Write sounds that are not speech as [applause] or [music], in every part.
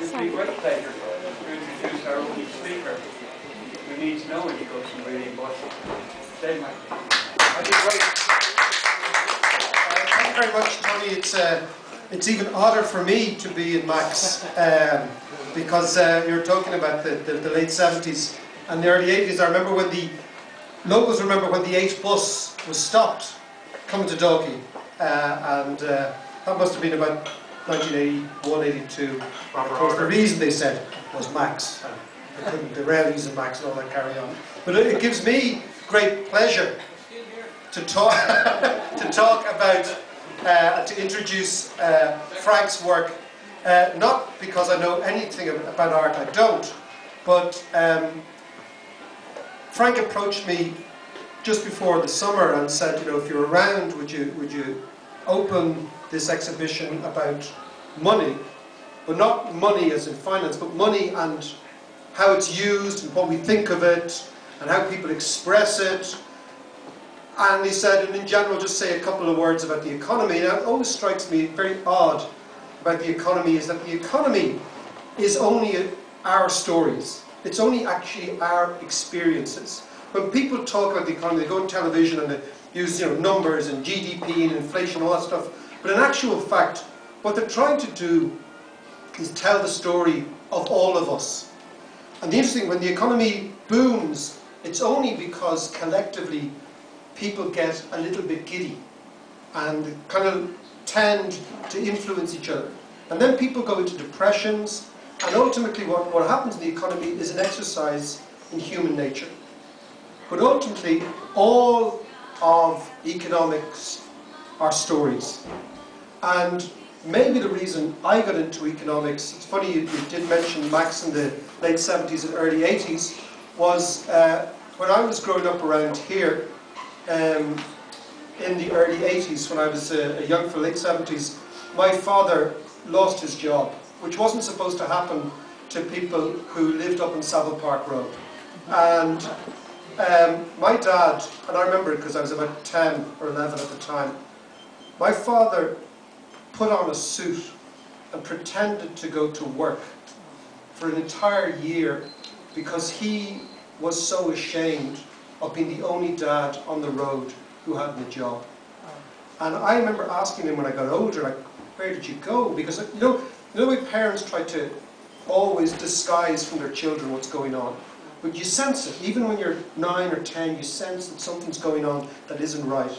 It would be great pleasure to introduce our only speaker. We need to know introduction really, but Dave Mack. I did great. Uh, thank you very much, Tony. It's, uh, it's even odder for me to be in Max um, because uh, you're talking about the, the, the, late 70s and the early 80s. I remember when the locals remember when the 8 bus was stopped coming to Dalkey, uh, and uh, that must have been about 1981, 82. Of course, the reason they said was Max. They couldn't, the rallies and Max and all that carry on. But it, it gives me great pleasure to talk [laughs] to talk about uh, to introduce uh, Frank's work. Uh, not because I know anything about art, I don't, but um, Frank approached me just before the summer and said, you know, if you're around, would you would you open this exhibition about money, but not money as in finance, but money and how it's used and what we think of it and how people express it. And he said, and in general, just say a couple of words about the economy. Now, it always strikes me very odd about the economy is that the economy is only our stories. It's only actually our experiences. When people talk about the economy, they go on television and they use you know, numbers and GDP and inflation, and all that stuff. But in actual fact, what they're trying to do is tell the story of all of us. And the interesting, when the economy booms, it's only because collectively people get a little bit giddy and kind of tend to influence each other. And then people go into depressions, and ultimately what, what happens in the economy is an exercise in human nature. But ultimately, all of economics are stories. And maybe the reason I got into economics, it's funny you, you did mention Max in the late 70s and early 80s, was uh, when I was growing up around here, um, in the early 80s, when I was a, a young for late 70s, my father lost his job, which wasn't supposed to happen to people who lived up in Saval Park Road. And um, my dad, and I remember it because I was about 10 or 11 at the time, my father put on a suit and pretended to go to work for an entire year because he was so ashamed of being the only dad on the road who had a job. And I remember asking him when I got older, like, where did you go? Because, you know, you know the way parents try to always disguise from their children what's going on. But you sense it. Even when you're 9 or 10, you sense that something's going on that isn't right.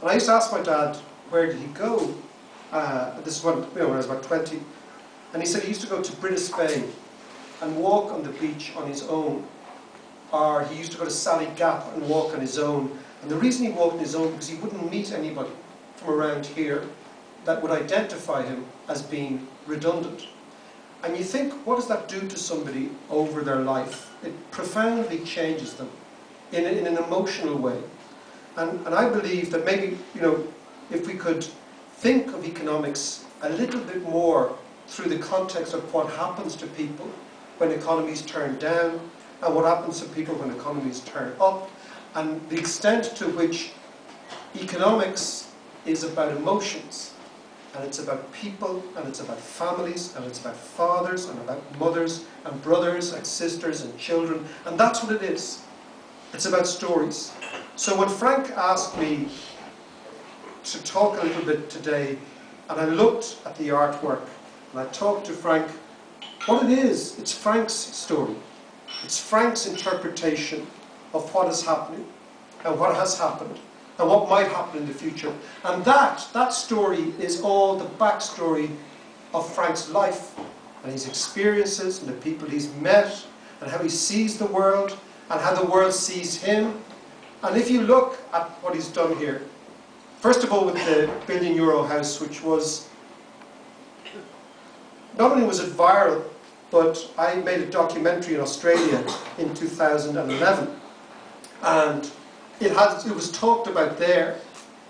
And I used to ask my dad, where did he go? Uh, this is when, you know, when I was about 20. And he said he used to go to Brittas Bay and walk on the beach on his own. Or he used to go to Sally Gap and walk on his own. And the reason he walked on his own because he wouldn't meet anybody from around here that would identify him as being redundant. And you think, what does that do to somebody over their life? It profoundly changes them in, in an emotional way. And, and I believe that maybe, you know, if we could think of economics a little bit more through the context of what happens to people when economies turn down and what happens to people when economies turn up and the extent to which economics is about emotions and it's about people and it's about families and it's about fathers and about mothers and brothers and sisters and children and that's what it is. It's about stories. So when Frank asked me to talk a little bit today, and I looked at the artwork, and I talked to Frank. What it is, it's Frank's story. It's Frank's interpretation of what is happening, and what has happened, and what might happen in the future. And that, that story is all the backstory of Frank's life, and his experiences, and the people he's met, and how he sees the world, and how the world sees him. And if you look at what he's done here, First of all, with the billion euro house, which was not only was it viral, but I made a documentary in Australia in 2011, and it has it was talked about there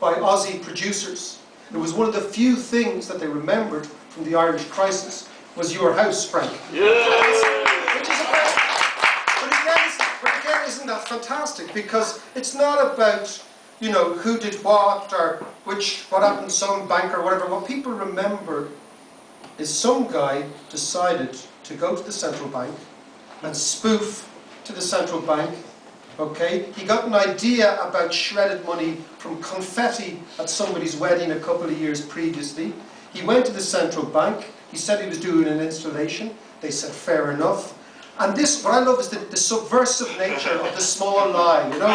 by Aussie producers. It was one of the few things that they remembered from the Irish crisis was your house, Frank. Yeah. Which is about, but again, but again, isn't that fantastic? Because it's not about you know, who did what or which, what happened to some bank or whatever. What people remember is some guy decided to go to the central bank and spoof to the central bank. Okay, he got an idea about shredded money from confetti at somebody's wedding a couple of years previously. He went to the central bank. He said he was doing an installation. They said fair enough. And this, what I love is the, the subversive nature of the small lie, you know?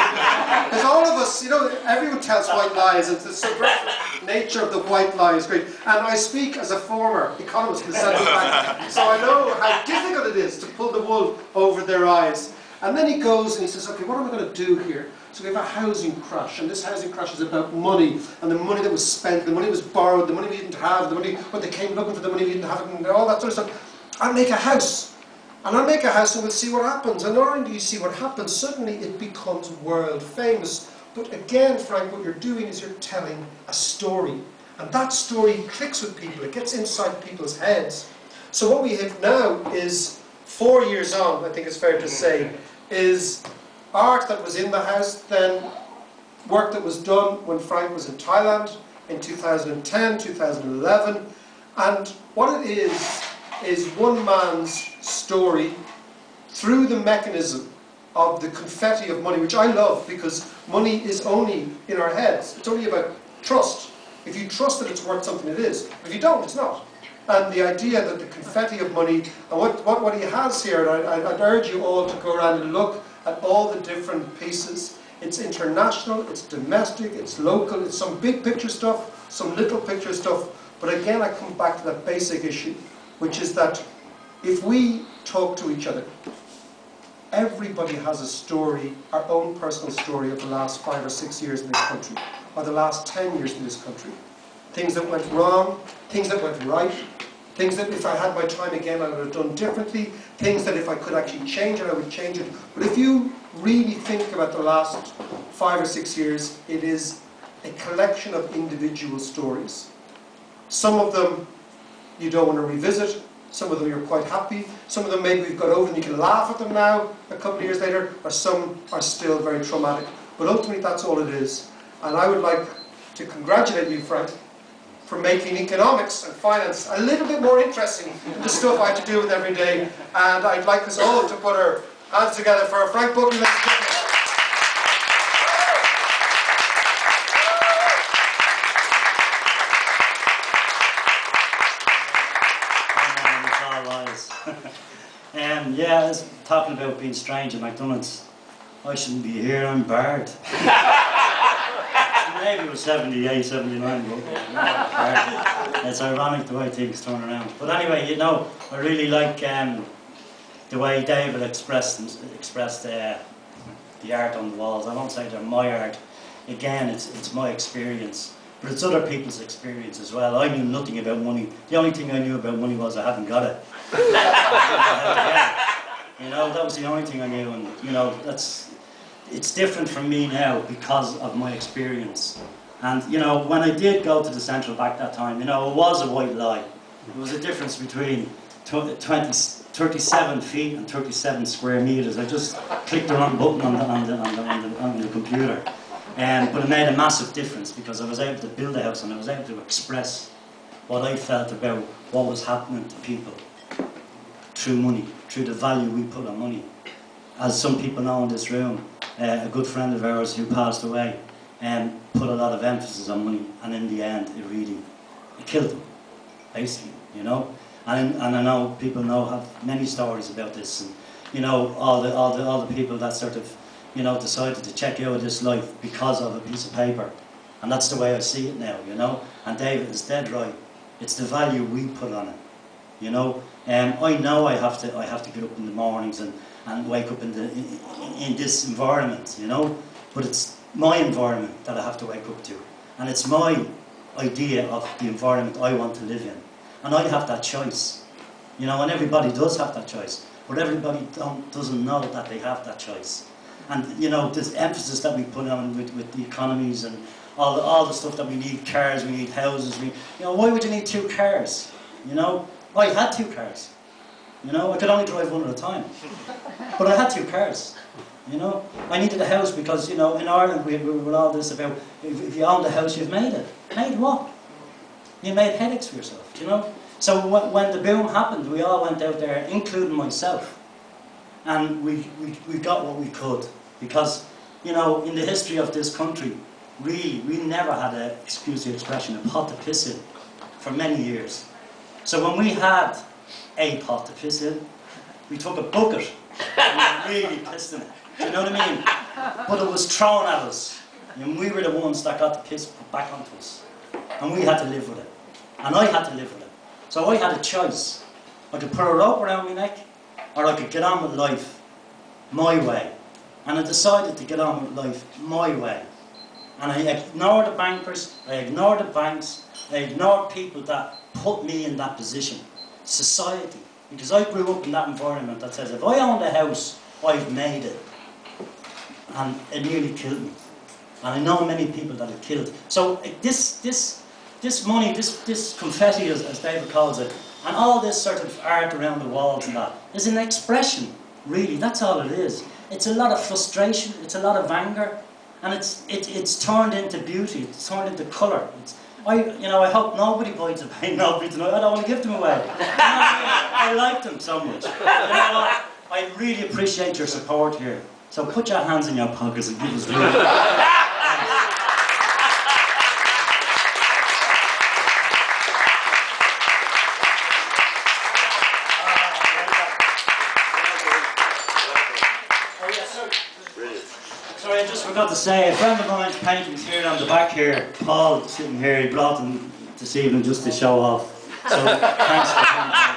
Because all of us, you know, everyone tells white lies, and the subversive nature of the white lie is great. And I speak as a former economist in the central bank, so I know how difficult it is to pull the wool over their eyes. And then he goes and he says, okay, what am I going to do here? So we have a housing crash, and this housing crash is about money, and the money that was spent, the money that was borrowed, the money we didn't have, the money when they came looking for the money we didn't have, and all that sort of stuff. I'll make a house. And I'll make a house and we'll see what happens. And not only do you see what happens, suddenly it becomes world famous. But again, Frank, what you're doing is you're telling a story. And that story clicks with people, it gets inside people's heads. So what we have now is, four years on, I think it's fair to say, mm-hmm. Is art that was in the house, then work that was done when Frank was in Thailand in 2010, 2011. And what it is, is one man's story through the mechanism of the confetti of money, which I love because money is only in our heads. It's only about trust. If you trust that it's worth something, it is. If you don't, it's not. And the idea that the confetti of money, and what, what, what he has here, and I, I'd urge you all to go around and look at all the different pieces. It's international, it's domestic, it's local, it's some big picture stuff, some little picture stuff. But again, I come back to that basic issue which is that if we talk to each other, everybody has a story, our own personal story of the last five or six years in this country, or the last ten years in this country. Things that went wrong, things that went right, things that if I had my time again I would have done differently, things that if I could actually change it, I would change it. But if you really think about the last five or six years, it is a collection of individual stories. Some of them you don't want to revisit. Some of them you're quite happy. Some of them maybe we've got over and you can laugh at them now, a couple of years later, or some are still very traumatic. But ultimately, that's all it is. And I would like to congratulate you, Frank, for making economics and finance a little bit more interesting than the stuff I have to deal with every day. And I'd like us all to put our hands together for Frank Buckley. [laughs] um, yeah, talking about being strange at McDonagh's. I shouldn't be here, I'm barred. [laughs] Maybe it was 78, 79, but [laughs] it's ironic the way things turn around. But anyway, you know, I really like um, the way David expressed, expressed uh, the art on the walls. I won't say they're my art. Again, it's, it's my experience. But it's other people's experience as well. I knew nothing about money. The only thing I knew about money was I hadn't got it. [laughs] [laughs] you know, that was the only thing I knew. And, you know, that's, it's different from me now because of my experience. And, you know, when I did go to the central bank that time, you know, it was a white lie. There was a difference between 20, 37 feet and 37 square meters. I just clicked the wrong button on the, on the, on the, on the, on the computer. Um, but it made a massive difference because I was able to build a house and I was able to express what I felt about what was happening to people through money, through the value we put on money. As some people know in this room, uh, a good friend of ours who passed away um, put a lot of emphasis on money and in the end it really it killed him, basically, you know. And, and I know people know have many stories about this and you know all the, all the, all the people that sort of you know, decided to check out this life because of a piece of paper. And that's the way I see it now, you know. And David is dead right. It's the value we put on it, you know. Um, I know I have to, I have to get up in the mornings and, and wake up in, the, in, in this environment, you know. But it's my environment that I have to wake up to. And it's my idea of the environment I want to live in. And I have that choice, you know, and everybody does have that choice. But everybody doesn't know that they have that choice and you know this emphasis that we put on with, with the economies and all the, all the stuff that we need cars we need houses we you know why would you need two cars you know I had two cars. You know I could only drive one at a time. But I had two cars you know. I needed a house because you know in Ireland we, we were all this about if, if you owned a house you've made it. Made what? You made headaches for yourself you know? So when, when the boom happened, we all went out there, including myself, and we, we, we got what we could. Because, you know, in the history of this country, really, we never had a, excuse the expression, a pot to piss in for many years. So when we had a pot to piss in, we took a bucket and we really [laughs] pissed in it. Do you know what I mean? But it was thrown at us. And we were the ones that got the piss put back onto us. And we had to live with it. And I had to live with it. So I had a choice. I could put a rope around my neck, or I could get on with life my way. And I decided to get on with life my way. And I ignored the bankers, I ignored the banks, I ignored people that put me in that position. Society. Because I grew up in that environment that says if I owned a house, I've made it. And it nearly killed me. And I know many people that it killed. So this, this, this money, this, this confetti, as, as David calls it, and all this sort of art around the walls and that, is an expression, really. That's all it is. It's a lot of frustration, it's a lot of anger, and it's, it, it's turned into beauty, it's turned into colour. It's, I, you know, I hope nobody a paint [laughs] nobody tonight. I don't want to give them away. [laughs] I like them so much. You know what? I really appreciate your support here. So put your hands in your pockets and give us room. [laughs] forgot to say, a friend of mine's paintings here on the back here, Paul, sitting here, he brought them this evening just to show off. So, thanks